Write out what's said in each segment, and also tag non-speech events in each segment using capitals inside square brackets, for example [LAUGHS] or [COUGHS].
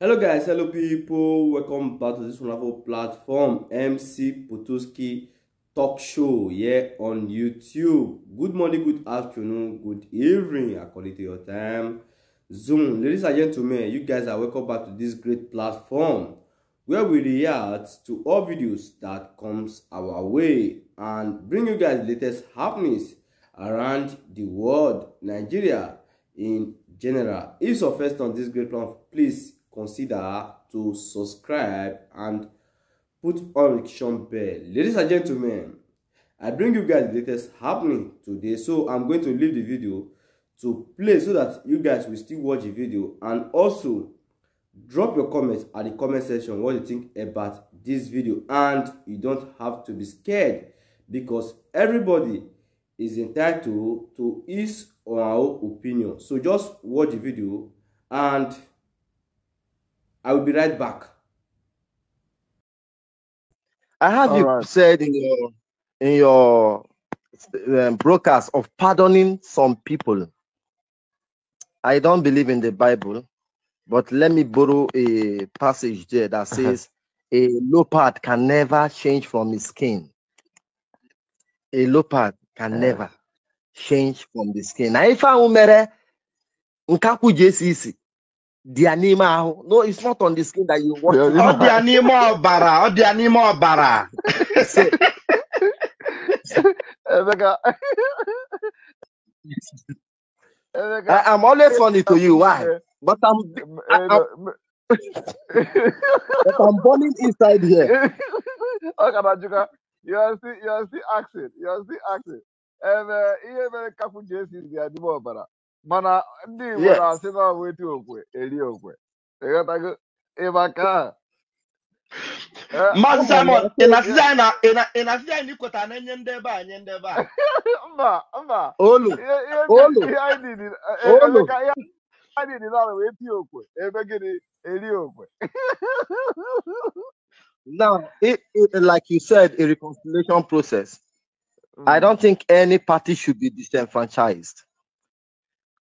Hello guys, hello people, welcome back to this wonderful platform, MC Potoski Talk Show here on YouTube. Good morning, good afternoon, good evening, according to your time zone. Ladies and gentlemen, you guys are welcome back to this great platform where we react to all videos that comes our way and bring you guys the latest happenings around the world, Nigeria in general. If it's your first on this great platform, please consider to subscribe and put on notification bell. Ladies and gentlemen, I bring you guys the latest happening today. So I'm going to leave the video to play so that you guys will still watch the video and also drop your comments at the comment section what you think about this video and you don't have to be scared because everybody is entitled to his or her opinion so just watch the video and i will be right back I have All you right. said in your in your um, broadcast of pardoning some people. I don't believe in the Bible, but let me borrow a passage there that says a leopard can never change from his skin. A leopard can never change from the skin. Now, if I mere nkaku JCC, dia n'ime ahụ. No, it's not on the skin that you watch. Yeah, it. you ọ know, dị ya n'ime ọbara ọ dị ya n'ime ọbara So, Emeka, Emeka, I, I'm always funny to you. Why? eh, But I'm m- I, eh, I, no, but I'm burning inside here. m- ọ ka you are still you are still asking you are still asking ebe ihe mere kapụ ji esi dị ya n'ime ọbara mana ndị Igbo na-asị na ọbụ eti okwe eri okwe ịghọtago ịma ka ahụ Eh, maazị simon ị na-asịzi anyị na ị na- ị na-asịzi anyị na ikweta na enye ndị ebe a nye ndị ebe a [LAUGHS] mba mba. Olu, Olu, ihe anyị dị Olu. ihe anyị dị n'ọrụ wee tie okwe ebe gịnị eri okwe Now, it, it, like you said, a reconciliation process. [LAUGHS] I Mm, don't think any party should be disenfranchised.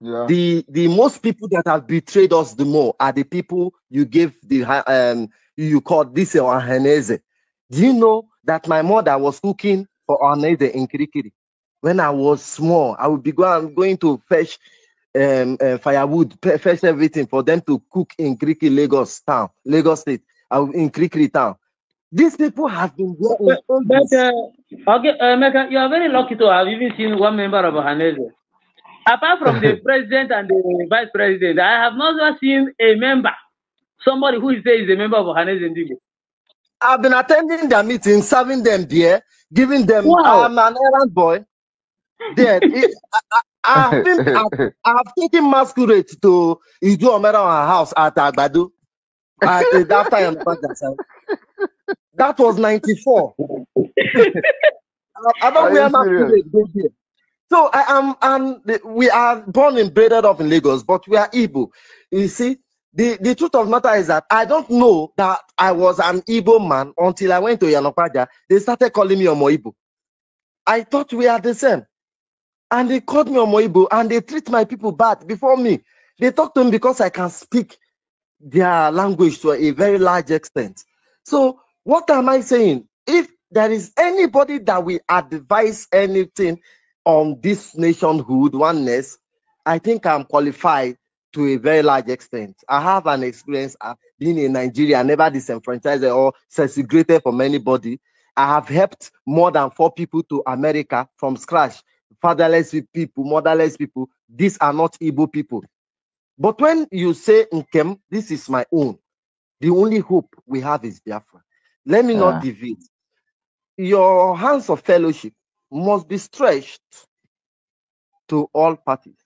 Yeah. The the most people that have betrayed us the more are the people you gave the um you called this Ohaneze. Do you know that my mother was cooking for Ohaneze in Kirikiri? When I was small, I would be going, going to fetch um, uh, firewood, fetch everything for them to cook in Kirikiri, Lagos town, Lagos State, uh, in Kirikiri town. These people have been there But, but uh, okay, uh, Mecca, you are very lucky to have even seen one member of Ohaneze. Apart from the [LAUGHS] president and the vice president, I have not seen a member, somebody who says is a member of Ohanese Ndigo. I've been attending their meetings, serving them there, giving them. Wow. I'm an errand boy. There, [LAUGHS] it, I, I, I've been. I've, I've taken masquerade to Idu Omera our house at Agbado. At, uh, after I am That was 94. I, I don't Are wear masquerade there. So I am, and we are born and bred up in Lagos, but we are Igbo. You see, the, the truth of the matter is that I don't know that I was an Igbo man until I went to Yanopaja. They started calling me Omo Igbo. I thought we are the same. And they called me Omo Igbo and they treat my people bad before me. They talk to me because I can speak their language to a very large extent. So, what am I saying? If there is anybody that will advise anything on this nationhood, oneness, I think I'm qualified to a very large extent. I have an experience uh, being in Nigeria, never disenfranchised or segregated from anybody. I have helped more than four people to America from scratch. Fatherless people, motherless people. These are not Igbo people. But when you say Nkem, this is my own. The only hope we have is Biafra. Let me not deviate. Your hands of fellowship must be stretched to all parties.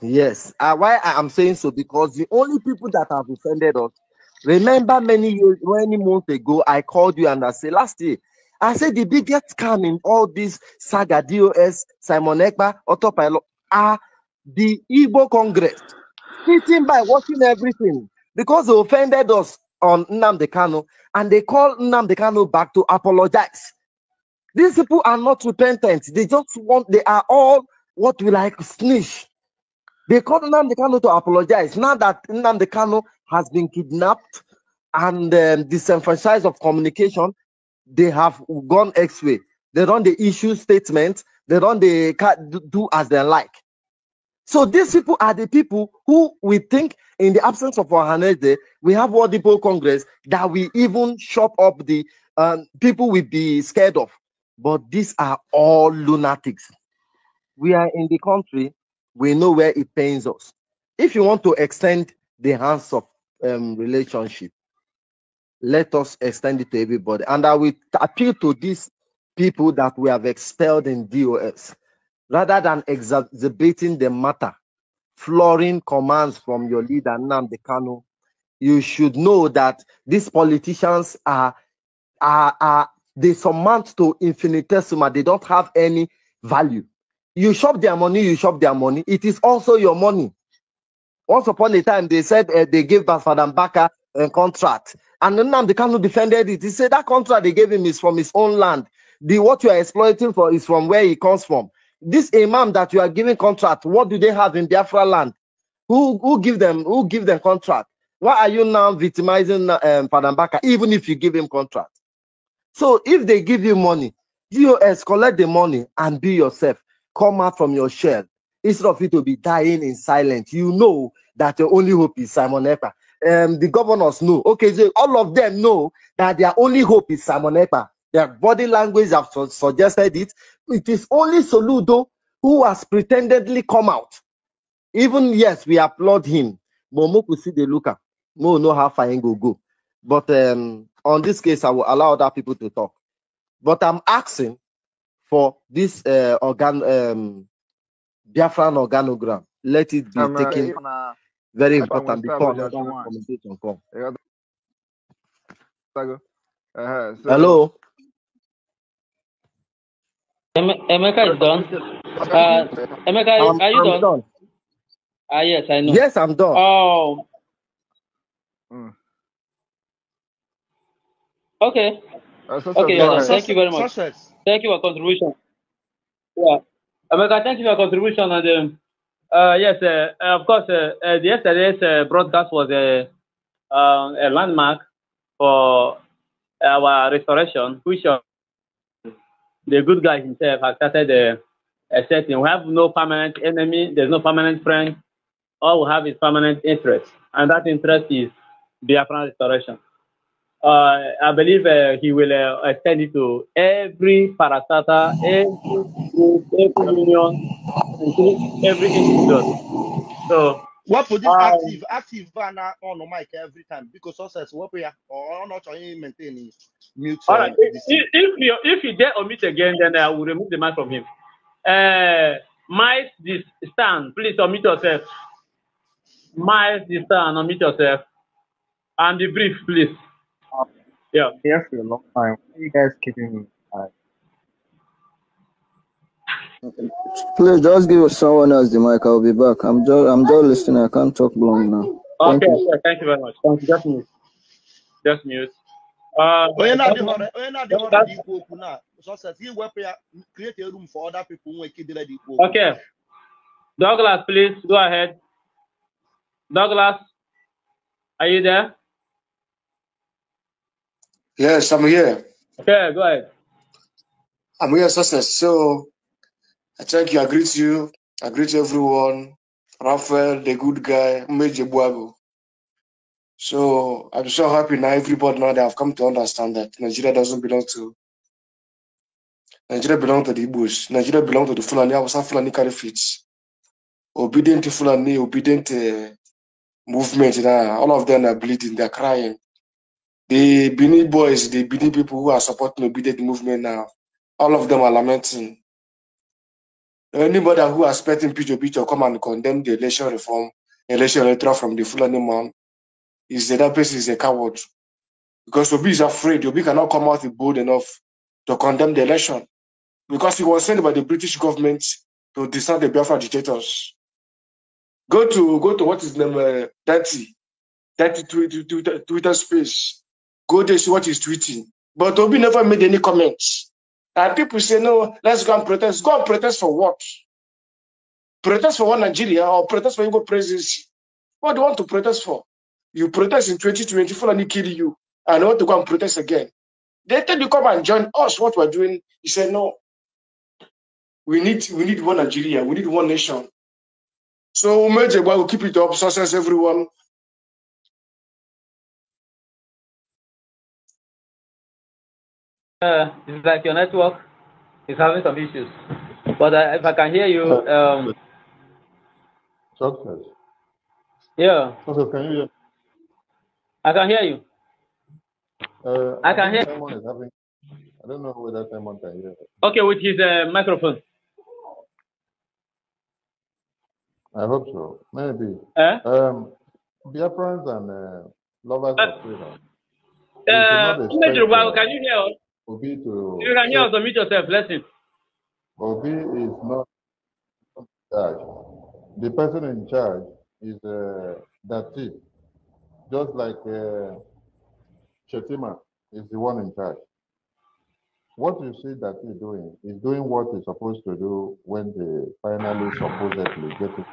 Yes. Uh, why I am saying so because the only people that have offended us. Remember many years, many months ago, I called you and I said last year, I said the biggest scam in all this saga, DOS, Simon Ekpa, autopilot are the Igbo Congress sitting by watching everything because they offended us on Nnamdi Kanu and they called Nnamdi Kanu back to apologize. These people are not repentant. They just want, they are all what we like snitch. They called Nnamdi Kanu to apologize. Now that Nnamdi has been kidnapped and um, disenfranchised of communication, they have gone X-way. They don't they issue statements. They don't they do as they like. So these people are the people who we think, in the absence of Ohaneze, we have World People Congress that we even shop up the um, people we be scared of. But these are all lunatics. We are in the country, we know where it pains us. If you want to extend the hands of um, relationship, let us extend it to everybody. And I will appeal to these people that we have expelled in DOS rather than exacerbating the matter, flooring commands from your leader, Kanu. You should know that these politicians are, are, are they surmount to infinitesimal. They don't have any value. You shop their money, you shop their money. It is also your money. Once upon a time, they said uh, they gave Bafadan Baka a contract. And Nnamdi Kanu defended it. He said that contract they gave him is from his own land. The what you are exploiting for is from where he comes from. This imam that you are giving contract, what do they have in Biafra land? Who who give them who give them contract? Why are you now victimizing um, Padambaka, even if you give him contract? So if they give you money, DOS collect the money and be yourself. Come out from your shell instead of you to be dying in silence. You know that your only hope is Simon Ekpa. Um, the governors know. Okay, so all of them know that their only hope is Simon Ekpa. Their body language have su suggested it. It is only Soludo who has pretendedly come out. Even yes, we applaud him. But Mo could see the looker. Mo know how far go go. But um, on this case, I will allow other people to talk. But I'm asking for this uh, organ um, Biafran organogram. Let it be Um, uh, taken if na- very if I will important before the other another commentation come. Uh-huh. So, Hello. Em- Emeka is done. Uh, Emeka, I'm, are you I'm done? done. Ah, yes, I know. Yes, I'm done. Oh, Mm. Okay. Uh, so, Okay, go you're done. ahead. Thank you very much. Success. Thank you for contribution. Yeah. Emeka, thank you for contribution. And um, uh, yes, uh, uh, of course, uh, uh, yesterday's uh, broadcast was a, uh, a landmark for our restoration, which uh, the good guy himself has started uh, asserting. We have no permanent enemy, there's no permanent friend. All we have is permanent interest, and that interest is Biafran restoration. Uh, I believe uh, he will uh, extend it to every parastata, every group, every union, every individual. So, What for this um, active active banner on the mic every time because success what we are or not trying maintain mute all uh, if, this if if you if you dare omit again, then I will remove the mic from him. Uh, Miles, this stand, please omit yourself. Miles, this stand, omit yourself, and be brief, please. Yeah. here for a long time. Why are you guys keeping me? Please just give someone else the mic. I'll be back. I'm just I'm just listening. I can't talk long now. Thank Okay. you. okay, Thank you very much. Thank you. Just mute. Just mute. Uh, onye na-adị Douglas, họrọ onye na-adị họrọ Douglas, dị ikwu okwu na success gị wepụ ya create a room for other people nwee ike dịrị dị ikwu okay. Douglas, please go ahead. Douglas, are you there? Yes, I'm here. Okay, go ahead. I'm here, success. So I thank you. I greet you. I greet everyone. Raphael, the good guy, Major Buago. So I'm so happy now. Everybody now they have come to understand that Nigeria doesn't belong to Nigeria belong to the Igbos. Nigeria belong to the Fulani. I was a Fulani fits. Obedient to Fulani, obedient uh, movement. Now all of them are bleeding. They're crying. The Bini boys, the Bini people who are supporting obedient movement now, all of them are lamenting. Anybody who are expecting P2P to come and condemn the election reform, election electoral from the Fulani man, is that person is a coward. Because Obi is afraid. Obi cannot come out bold enough to condemn the election. Because he was sent by the British government to disarm the Biafra dictators. Go to go to what is name uh, Daddy, Daddy Twitter, Twitter, Twitter space. Go there see what he's tweeting. But Obi never made any comments. And people say, no, let's go and protest. Go and protest for what? protest for one Nigeria or protest for Igbo presidency. What do you want to protest for? You protest in 2020, Fulani kill you, and you want to go and protest again. They tell you come and join us. What we're doing, he said no. We need we need one Nigeria. We need one nation. So Umeje will keep it up. Success, everyone. Uh, it's like your network is having some issues. But uh, if I can hear you, um, Success. yeah, Success, can you hear? I can hear you. Uh, I I can think hear. Having. I don't know whether Simon can hear. Okay, with his uh, microphone. I hope so. Maybe. Eh? Um, Biafrans and uh, lovers Uh, of freedom. We should not uh, uh, can you hear us? Obi to you take. us, unmute yourself. Listen. Obi is not in charge. The person in charge is uh, that thief. Just like uh, Shettima is the one in charge. What you see that he's doing is doing what he's supposed to do when they finally supposedly get it.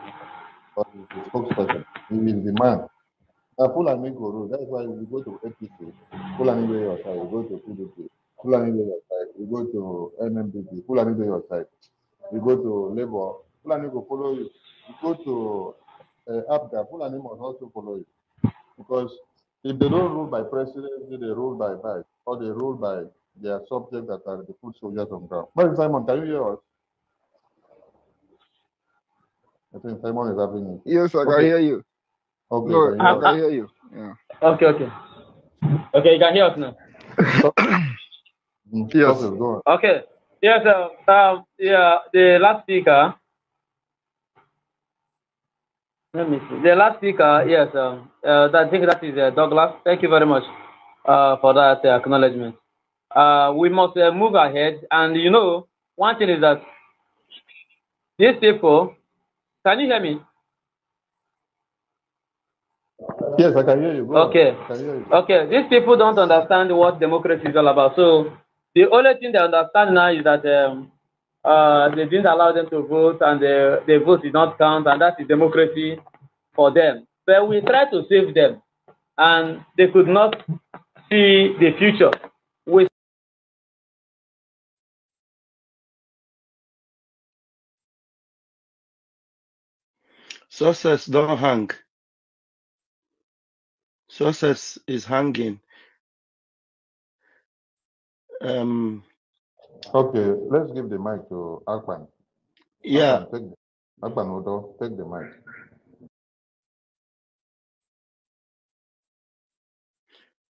But he's the spokesperson. He is the man. Uh, Fulani go rule. That's why we go to APC. Fulani side. We go to PDP. Fulani way your side. We go to NMDP. Fulani way your side. We go to Labour. Fulani go follow you. You go to uh, APGA. Fulani must also follow you. Because if they don't rule by presidency, they rule by vice, or they rule by their subjects that are the foot soldiers on ground. But Simon, can you hear us? I think Simon is having it. Yes, I can hear you. okay, No, can you I can hear you. Yeah. okay, okay. Okay, you can hear us now. [COUGHS] [COUGHS] [COUGHS] us? Mm, Yes. Go on. Okay. Yes, uh, um, yeah, the last speaker, let me see. The last speaker, yes, um, uh, I think that is uh, Douglas. Thank you very much uh, for that uh, acknowledgement. Uh, we must uh, move ahead. And you know, one thing is that these people, can you hear me? Yes, I can hear you. Okay. Hear you. Okay, these people don't understand what democracy is all about. So the only thing they understand now is that um, uh, they didn't allow them to vote and the, the vote did not count, and that is democracy for them. But we tried to save them, and they could not see the future. We Success don't hang. Success is hanging. Um, Okay, let's give the mic to Akpan. yeah, Akpan, take the, Akpan take the mic.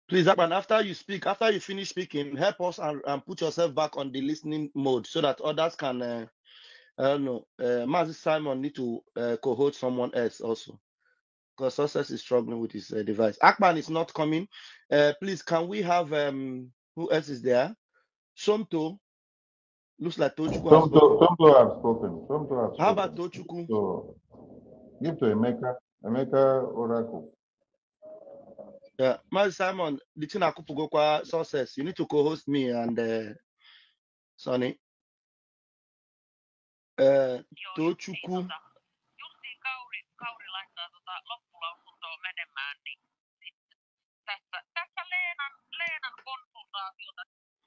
please, Akpan, after you speak, after you finish speaking, help us and, and put yourself back on the listening mode so that others can. Uh, I don't know. Uh, Mazi Simon need to uh, co-host someone else also because Success is struggling with his uh, device. Akpan is not coming. Uh, please, can we have um who else is there? Somto looks like Tochukwu has Some spoken. to, some to have spoken. Some to have How about spoken. Tochukwu? So give to Emeka. Emeka Oracle. Yeah, Mazi Simon, the thing Akupugokwa Success, you need to co-host me and uh, Sonny. Uh, Tochukwu.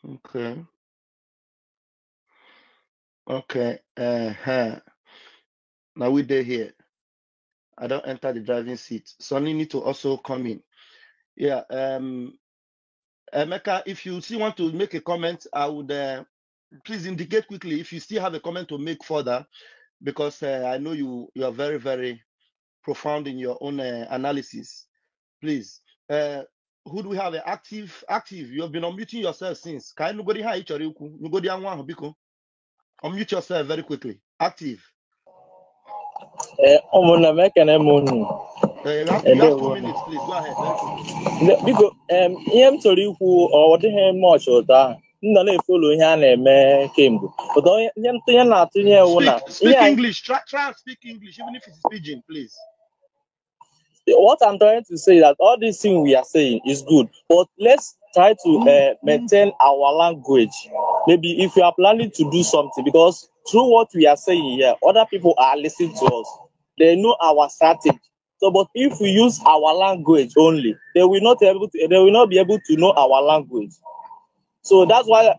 Okay. Okay. Uh-huh. Now we there here. I don't enter the driving seat. Sonny need to also come in. Yeah. Um Emeka, if you still want to make a comment, I would uh, please indicate quickly if you still have a comment to make further, because uh, I know you you are very very profound in your own uh, analysis. Please, uh, who do we have? Uh, active, active. You have been unmuting yourself since. Can anybody hear each other? Nobody biko. Unmute yourself very quickly. Active. Ee, ụmụnna m ekene m unu Uh, you have, you have two ndewo minutes, please. Go ahead. Very quickly. Nde- biko em, ihe m chọrọ ikwu ọ dịghị mọch ụtọ ahụ m nọ na-efolo ihe a na-eme kemgbe ụtọ ihe ihe m ihe m na-atụnye ewu na Speak, speak ihe a- English. Try, try and speak English, even if it's pidgin, please. What I'm trying to say is that all these things we are saying is good, but let's try to uh, maintain our language. Maybe if we are planning to do something, because through what we are saying here, other people are listening to us. They know our strategy. So, but if we use our language only, they will not able to, they will not be able to know our language. So that's why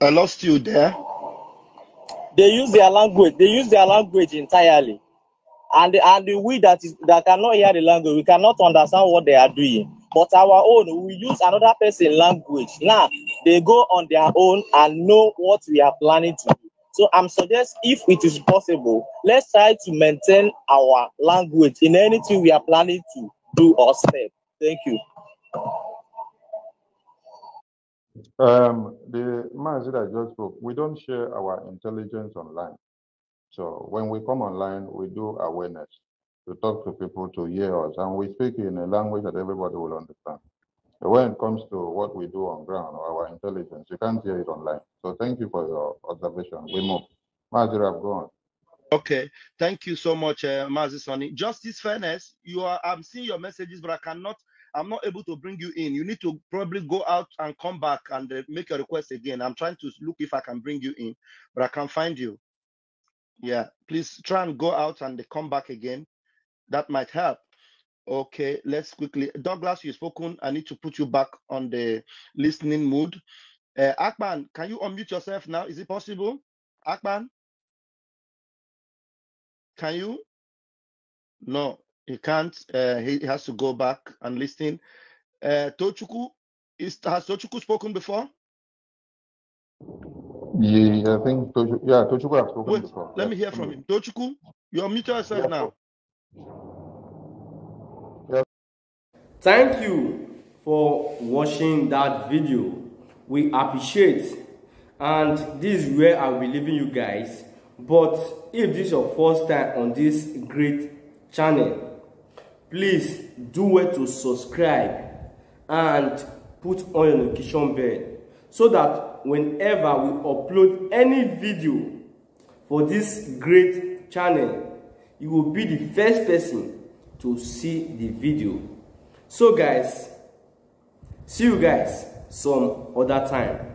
I lost you there. They use their language. They use their language entirely, and and the we that is that cannot hear the language, we cannot understand what they are doing. But our own, we use another person language. Now they go on their own and know what we are planning to do. So I'm suggest if it is possible, let's try to maintain our language in anything we are planning to do or say. Thank you. Um, the Mazi just spoke, we don't share our intelligence online. So when we come online, we do awareness to talk to people to hear us, and we speak in a language that everybody will understand. When it comes to what we do on ground or our intelligence, you can't hear it online. So thank you for your observation. We move. Mazi, I've gone. Okay, thank you so much, uh, Mazi Sonny. Justice Fairness, you are. I'm seeing your messages, but I cannot. I'm not able to bring you in. You need to probably go out and come back and uh, make a request again. I'm trying to look if I can bring you in, but I can't find you. Yeah, please try and go out and come back again. That might help. Okay, let's quickly. Douglas, you've spoken. I need to put you back on the listening mood. Uh, Akpan, can you unmute yourself now? Is it possible? Akpan, can you? No, he can't. Uh, he has to go back and listen. Uh, Tochukwu, is, has Tochukwu spoken before? Yeah, I think, Tochu, yeah, Tochukwu have spoken Wait, before. let Yeah, me hear from him. Tochukwu, you unmute yourself Yeah. now. Thank you for watching that video. We appreciate and this is where I'll be leaving you guys. But if this is your first time on this great channel, please do well to subscribe and put on your notification bell so that whenever we upload any video for this great channel, you will be the first person to see the video. So guys, see you guys some other time.